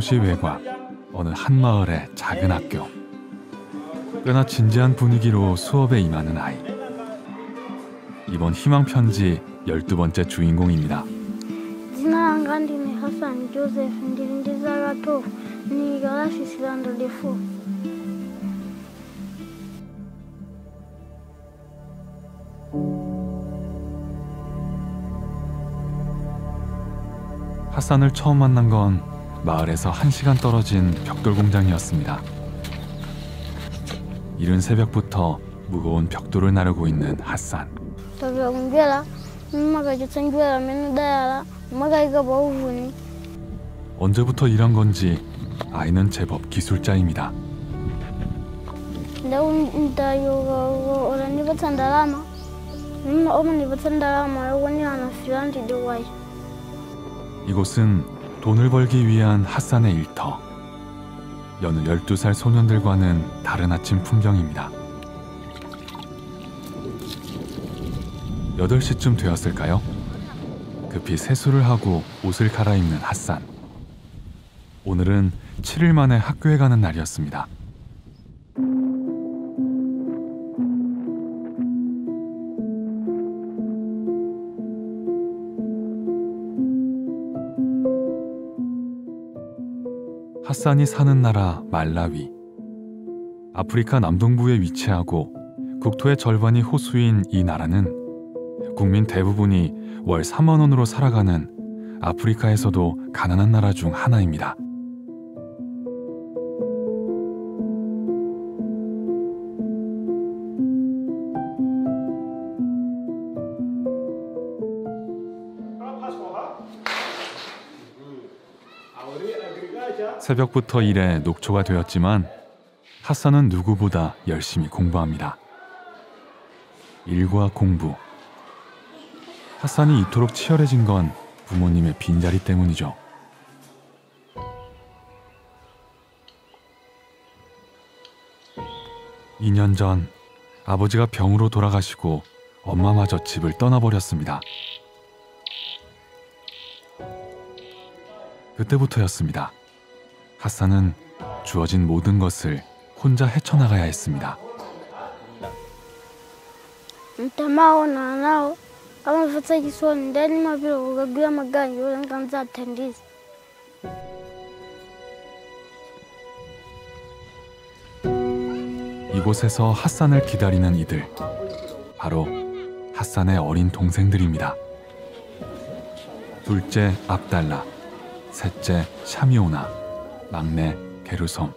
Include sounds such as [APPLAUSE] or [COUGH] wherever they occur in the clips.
도시 외곽 어느 한 마을의 작은 학교. 꽤나 진지한 분위기로 수업에 임하는 아이. 이번 희망 편지 12번째 주인공입니다. Jina langu ni Hassan Joseph, ndilindizalwa tu ni galasi silando defu 핫산을 처음 만난 건 마을에서 한시간 떨어진 벽돌 공장이었습니다. 이른 새벽부터 무거운 벽돌을 나르고 있는 핫산. 언제부터 일한 건지 아이는 제법 기술자입니다. 이곳은 돈을 벌기 위한 핫산의 일터. 여느 12살 소년들과는 다른 아침 풍경입니다. 8시쯤 되었을까요? 급히 세수를 하고 옷을 갈아입는 핫산. 오늘은 7일 만에 학교에 가는 날이었습니다. 핫산이 사는 나라 말라위. 아프리카 남동부에 위치하고 국토의 절반이 호수인 이 나라는 국민 대부분이 월 3만 원으로 살아가는 아프리카에서도 가난한 나라 중 하나입니다. 새벽부터 일에 녹초가 되었지만 핫산은 누구보다 열심히 공부합니다. 일과 공부. 핫산이 이토록 치열해진 건 부모님의 빈자리 때문이죠. 이 년 전 아버지가 병으로 돌아가시고 엄마마저 집을 떠나버렸습니다. 그때부터였습니다. 핫산은 주어진 모든 것을 혼자 헤쳐나가야 했습니다. 이곳에서 핫산을 기다리는 이들 바로 핫산의 어린 동생들입니다. 둘째 압달라, 셋째 샤미오나, 막내 게르솜.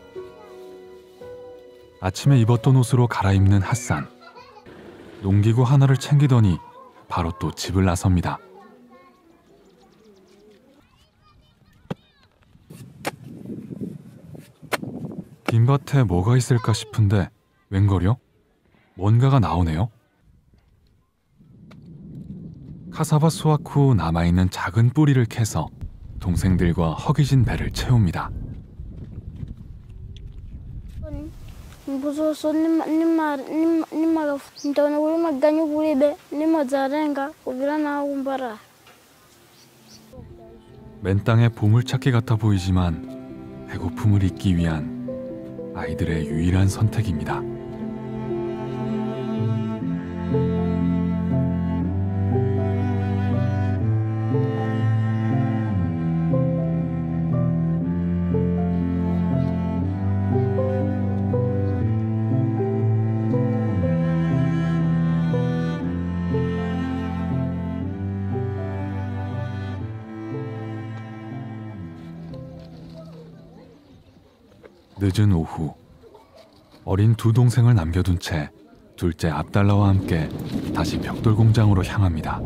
아침에 입었던 옷으로 갈아입는 핫산. 농기구 하나를 챙기더니 바로 또 집을 나섭니다. 빈밭에 뭐가 있을까 싶은데 웬걸요? 뭔가가 나오네요. 카사바 수확 후 남아있는 작은 뿌리를 캐서 동생들과 허기진 배를 채웁니다. Mbuzoso nimaga ntona uri maganyi kuribe nimazarenga uvira nawo mbara 맨 땅에 보물찾기 같아 보이지만 배고픔을 잊기 위한 아이들의 유일한 선택입니다. 늦은 오후 어린 두 동생을 남겨둔 채 둘째 압달라와 함께 다시 벽돌 공장으로 향합니다.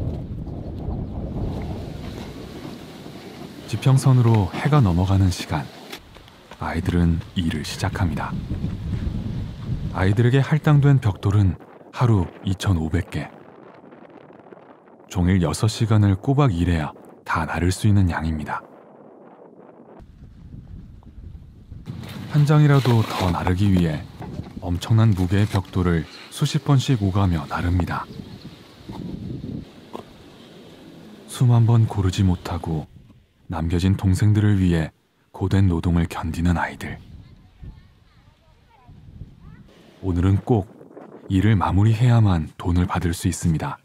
지평선으로 해가 넘어가는 시간 아이들은 일을 시작합니다. 아이들에게 할당된 벽돌은 하루 2,500개. 종일 6시간을 꼬박 일해야 다 나를 수 있는 양입니다. 한 장이라도 더 나르기 위해 엄청난 무게의 벽돌을 수십 번씩 오가며 나릅니다. 수만 번 고르지 못하고 남겨진 동생들을 위해 고된 노동을 견디는 아이들. 오늘은 꼭 일을 마무리해야만 돈을 받을 수 있습니다.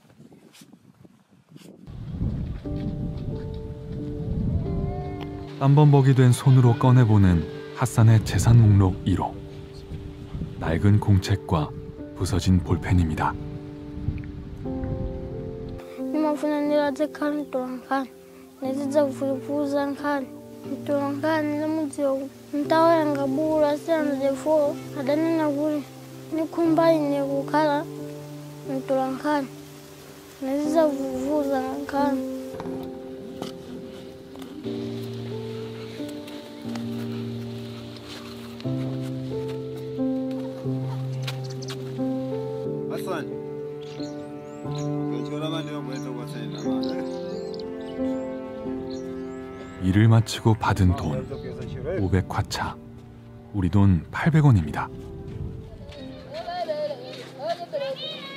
땀범벅이 된 손으로 꺼내보는 핫산의 재산 목록 1호. 낡은 공책과 부서진 볼펜입니다. 일을 마치고 받은 돈 500화차. 우리 돈 800원입니다.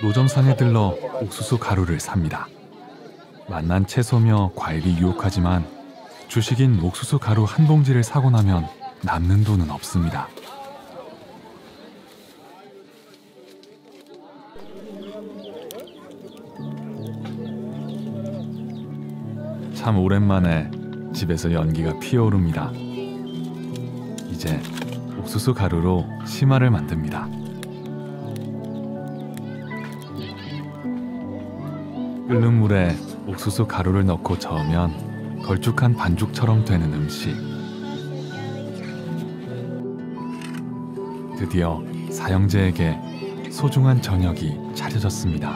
노점상에 들러 옥수수 가루를 삽니다. 만난 채소며 과일이 유혹하지만 주식인 옥수수 가루 한 봉지를 사고 나면 남는 돈은 없습니다. 참 오랜만에 집에서 연기가 피어오릅니다. 이제 옥수수 가루로 심화를 만듭니다. 끓는 물에 옥수수 가루를 넣고 저으면 걸쭉한 반죽처럼 되는 음식. 드디어 사형제에게 소중한 저녁이 차려졌습니다.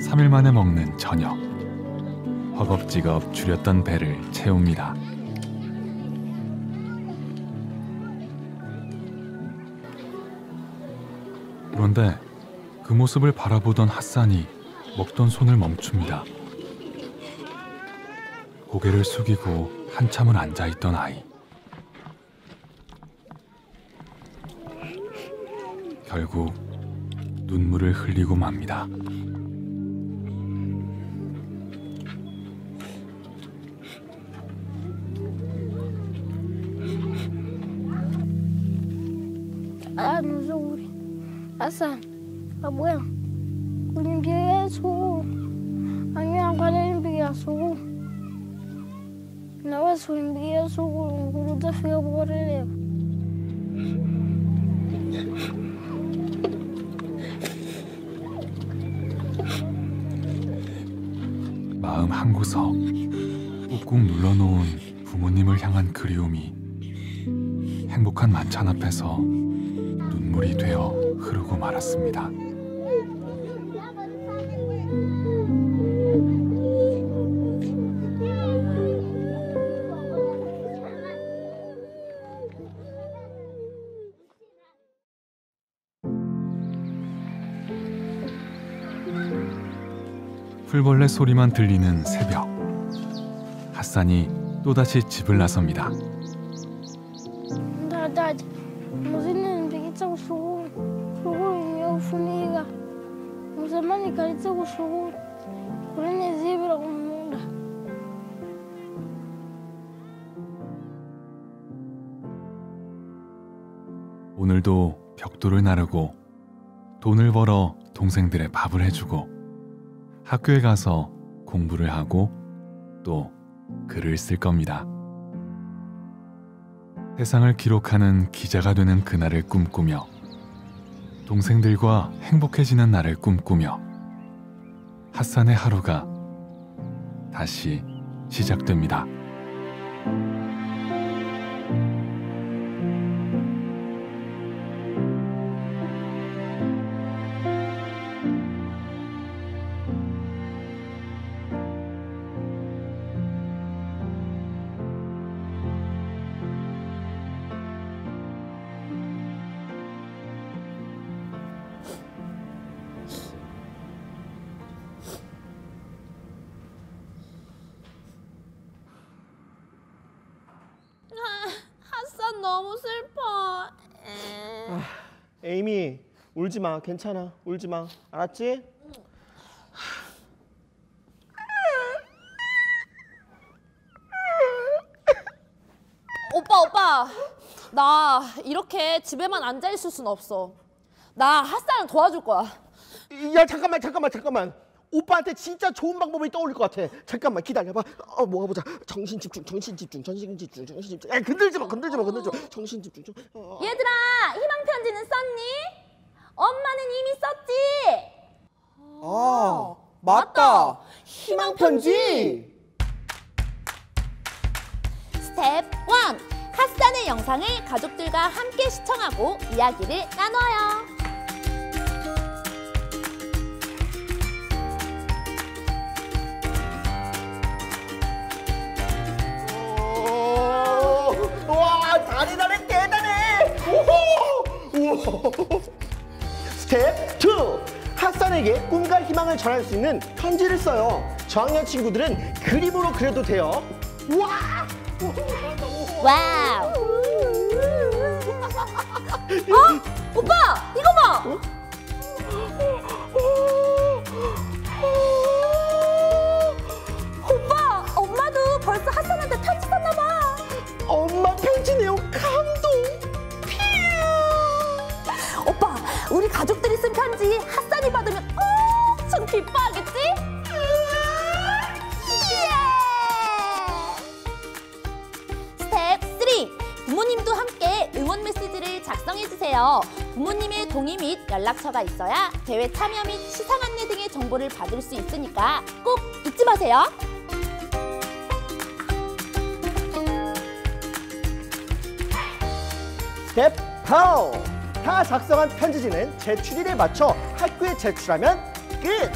3일 만에 먹는 저녁. 허겁지겁 줄였던 배를 채웁니다. 그런데 그 모습을 바라보던 핫산이 먹던 손을 멈춥니다. 고개를 숙이고 한참을 앉아 있던 아이. 결국 눈물을 흘리고 맙니다. Alimbiria suku. Nawe sulimbiria suku nguru utafika popote leo. 마음 한구석 꾹꾹 눌러놓은 부모님을 향한 그리움이 행복한 만찬 앞에서 눈물이 되어 흐르고 말았습니다. 풀벌레 소리만 들리는 새벽. 핫산이 또다시 집을 나섭니다. Ndadade, muzini nimpikitsa kusukulu. Sukulu inyokufunika. Muzamani kalitse kusukulu. Kulini zibira kumunda. 오늘도 벽돌을 나르고 돈을 벌어 동생들의 밥을 해주고 학교에 가서 공부를 하고 또 글을 쓸 겁니다. 세상을 기록하는 기자가 되는 그날을 꿈꾸며 동생들과 행복해지는 날을 꿈꾸며 핫산의 하루가 다시 시작됩니다. 너무 슬퍼. 에. 에이미 울지 마 괜찮아 울지 마 알았지? 오빠 오빠 나 이렇게 집에만 앉아 있을 순 없어. 나 핫사랑 도와줄 거야. 야 잠깐만 잠깐만 잠깐만. 오빠한테 진짜 좋은 방법이 떠올릴 것 같아. 잠깐만 기다려봐. 어 뭐가 보자. 정신 집중, 정신 집중, 정신 집중, 정신 집중. 야 건들지 마, 건들지 마, 건들지 마. 정신 집중 좀. 어. 얘들아 희망 편지는 썼니? 엄마는 이미 썼지. 아 맞다. 희망 편지. 스텝 1. 핫산의 영상을 가족들과 함께 시청하고 이야기를 나눠요. 2. 핫산에게 꿈과 희망을 전할 수 있는 편지를 써요. 저학년 친구들은 그림으로 그려도 돼요. 와! 와우. [LAUGHS] 어? 오빠 이거 봐. 오 우리 가족들이 쓴 편지 핫산이 받으면 엄청 기뻐하겠지? 예! 스텝 3 부모님도 함께 응원 메시지를 작성해 주세요. 부모님의 동의 및 연락처가 있어야 대회 참여 및 시상 안내 등의 정보를 받을 수 있으니까 꼭 잊지 마세요. 스텝 4. 다 작성한 편지지는 제출일에 맞춰 학교에 제출하면 끝.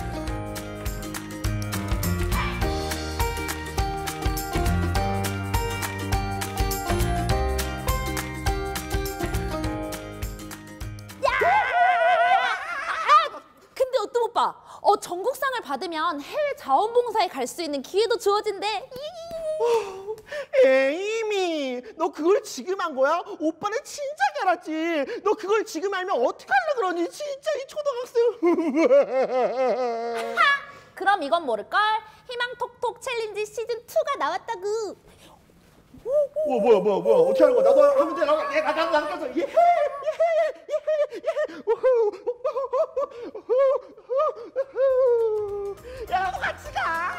근데 어떤 오빠, 어 전국상을 받으면 해외 자원봉사에 갈 수 있는 기회도 주어진대. 에이 미, 너 그걸 지금 한 거야? 오빠는 진작 알았지. 너 그걸 지금 알면 어떻게 하려 그러니? 진짜 이 초등학생. 그럼 이건 모를걸? 희망톡톡 챌린지 시즌 2가 나왔다구. 뭐 뭐야 뭐야 뭐야 어떻게 하는 거야? 나도 하면 돼. 나도 얘 나도 나도 나도 예. 예. 예. 예. 우후. 우후. 야, 나도 같이 가.